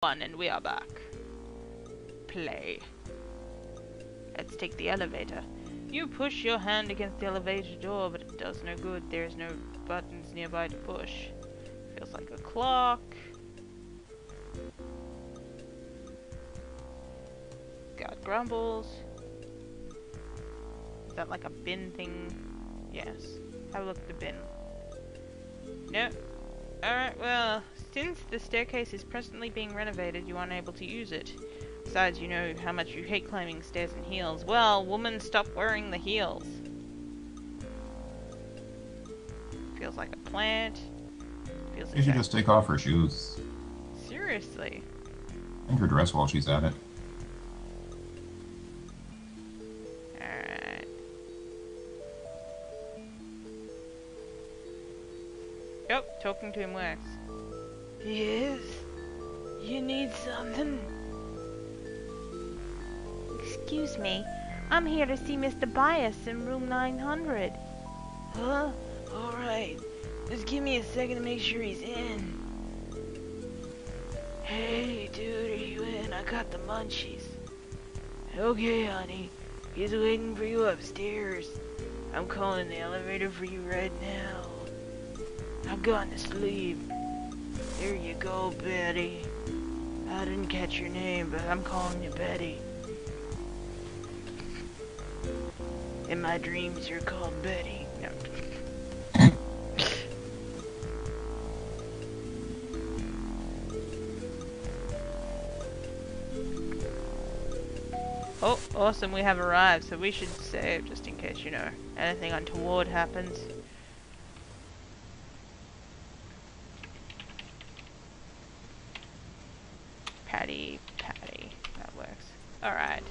One, and we are back. Play. Let's take the elevator. You push your hand against the elevator door, but it does no good. There's no buttons nearby to push. Feels like a clock. God grumbles. Is that like a bin thing? Yes. Have a look at the bin. No. Alright, well, since the staircase is presently being renovated, you aren't able to use it. Besides, you know how much you hate climbing stairs in heels. Well, woman, stop wearing the heels. Feels like a plant. Feels You should just take off her shoes Seriously. and her dress while she's at it. Talking to him works. Yes? You need something? Excuse me. I'm here to see Mr. Biaz in room 900. Huh? Alright. Just give me a second to make sure he's in. Hey, dude, are you in? I got the munchies. Okay, honey. He's waiting for you upstairs. I'm calling the elevator for you right now. I've gone to sleep. There you go, Betty. I didn't catch your name, but I'm calling you Betty. In my dreams, you're called Betty. No. Oh, awesome, we have arrived, so we should save just in case, you know, anything untoward happens. Patti, Patti, that works. Alright.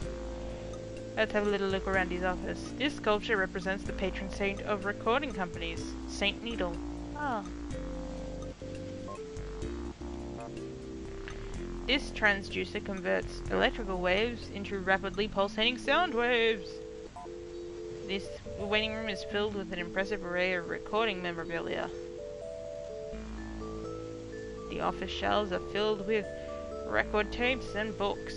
Let's have a little look around his office. This sculpture represents the patron saint of recording companies, Saint Needle. Ah. This transducer converts electrical waves into rapidly pulsating sound waves. This waiting room is filled with an impressive array of recording memorabilia. The office shelves are filled with record tapes and books.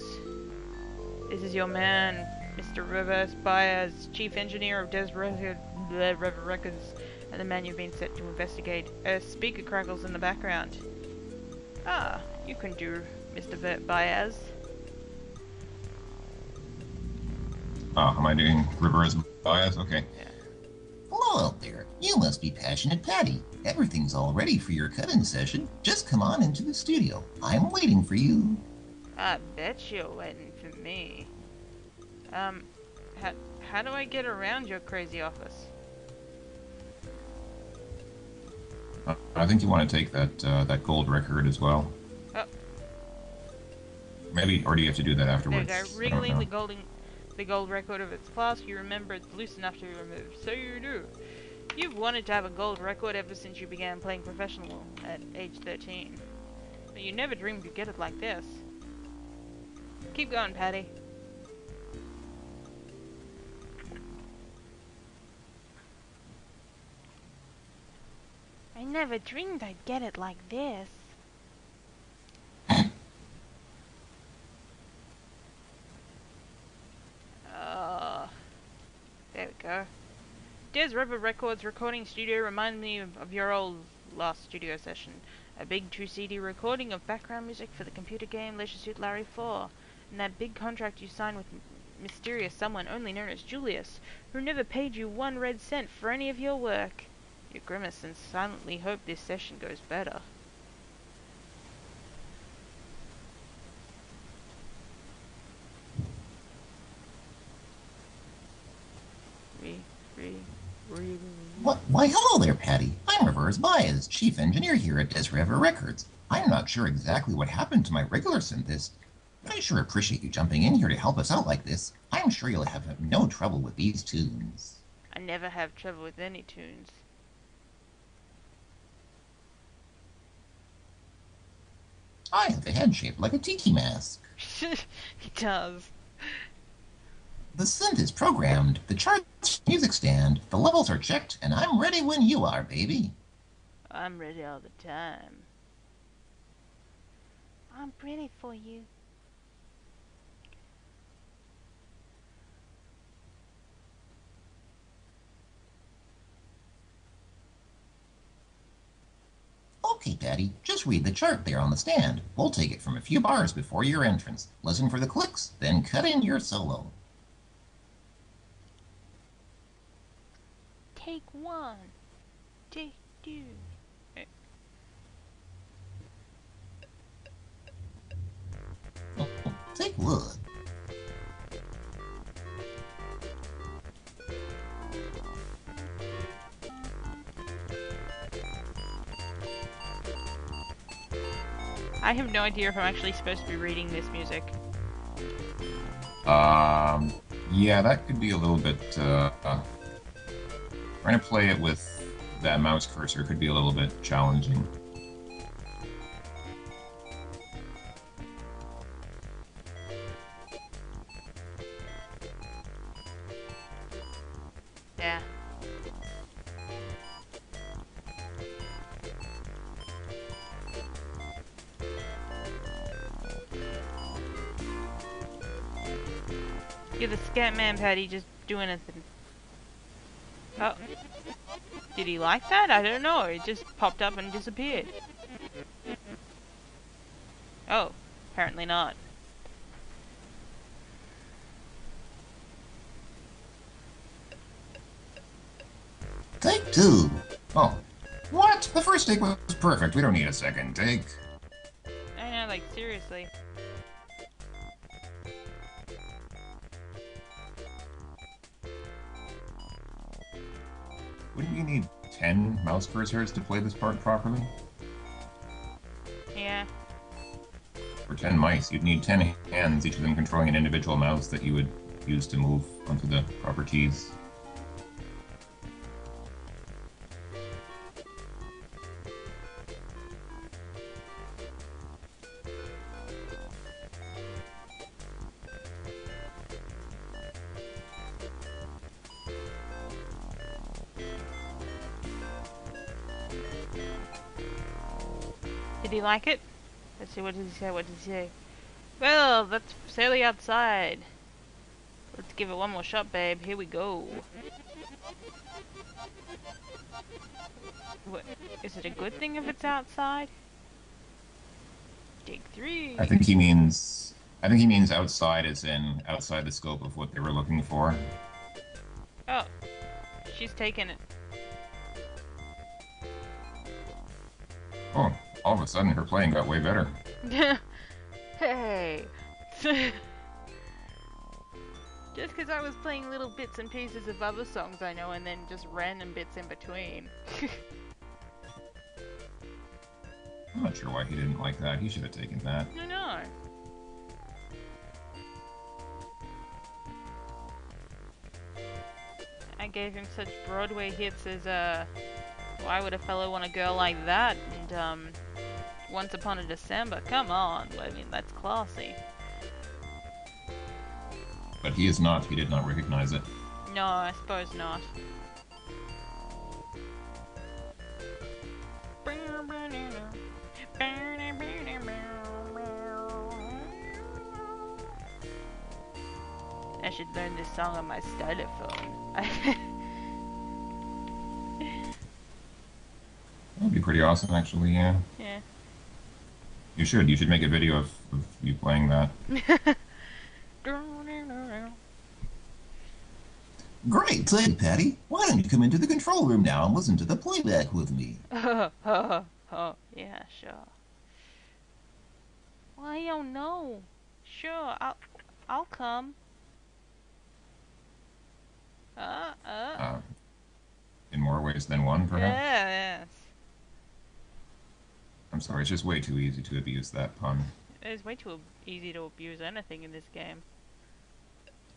This is your man, Mr. Rivers Biaz, chief engineer of Des Record, Rever Records, and the man you've been set to investigate. A speaker crackles in the background. Ah, you can do Mr. Bert Baez. Ah, am I doing reverse bias? Okay. Hello out there. You must be Passionate Patti. Everything's all ready for your cut-in session. Just come on into the studio. I'm waiting for you. I bet you're waiting for me. Um, how, how do I get around your crazy office? Uh, I think you want to take that uh, that gold record as well. Oh. Maybe, or do you have to do that afterwards? you go. I don't Wriggling the golden, the gold record of its class. You remember it's loose enough to be removed. So you do. You've wanted to have a gold record ever since you began playing professional at age 13. But you never dreamed you'd get it like this. Keep going, Patti. I never dreamed I'd get it like this. Uh, there we go. Des Rever Records recording studio reminds me of, of your old last studio session. A big 2 CD recording of background music for the computer game Leisure Suit Larry 4. And that big contract you signed with mysterious someone only known as Julius, who never paid you one red cent for any of your work. You grimace and silently hope this session goes better. Why, hello there, Patti. I'm Reverse Biaz, chief engineer here at Des Rever Records. I'm not sure exactly what happened to my regular synthist, but I sure appreciate you jumping in here to help us out like this. I'm sure you'll have no trouble with these tunes. I never have trouble with any tunes. I have a head shaped like a tiki mask. he does. The synth is programmed, the charts music stand, the levels are checked, and I'm ready when you are, baby. I'm ready all the time. I'm pretty for you. Okay, Daddy, just read the chart there on the stand. We'll take it from a few bars before your entrance. Listen for the clicks, then cut in your solo. Take one. Take two. Oh, take one. I have no idea if I'm actually supposed to be reading this music. Um, yeah, that could be a little bit. Uh, uh, trying to play it with that mouse cursor could be a little bit challenging. Yeah. You're the scat man, Patti, just doing anything. Oh. Did he like that? I don't know. It just popped up and disappeared. Oh, apparently not. Take two. Oh, what? The first take was perfect. We don't need a second take. I know, like, seriously. Wouldn't you need 10 mouse cursors to play this part properly? Yeah. For 10 mice, you'd need 10 hands, each of them controlling an individual mouse that you would use to move onto the proper keys. Did he like it? Let's see, what did he say? What did he say? Well, that's Sally outside. Let's give it one more shot, babe. Here we go. What? Is it a good thing if it's outside? Take three. I think he means. I think he means outside as in outside the scope of what they were looking for. Oh, she's taking it. Oh, all of a sudden her playing got way better. hey. just because I was playing little bits and pieces of other songs I know and then just random bits in between. I'm not sure why he didn't like that. He should have taken that. I know. I gave him such Broadway hits as, uh, why would a fellow want a girl like that? And, um, Once Upon a December. Come on. I mean, that's classy. But he is not. He did not recognize it. No, I suppose not. I should learn this song on my stylophone. That would be pretty awesome, actually. Yeah. yeah. You should. You should make a video of, of you playing that. Great, say, Patti. Why don't you come into the control room now and listen to the playback with me? oh, oh, oh, yeah, sure. Well, I don't know. Sure, I'll, I'll come. Uh, uh. Uh, in more ways than one, perhaps. Yes. I'm sorry. It's just way too easy to abuse that pun. It's way too easy to abuse anything in this game.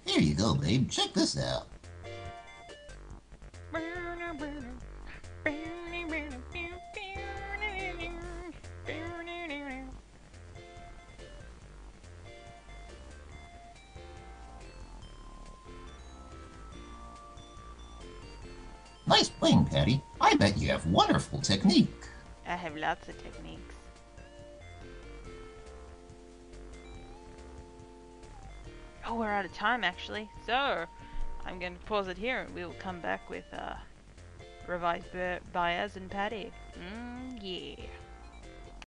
Here you go, babe. Check this out. Nice playing, Patti. I bet you have wonderful technique. I have lots of techniques. Oh, we're out of time actually. So, I'm going to pause it here and we will come back with uh, revised Baez and Patti. Mm, yeah.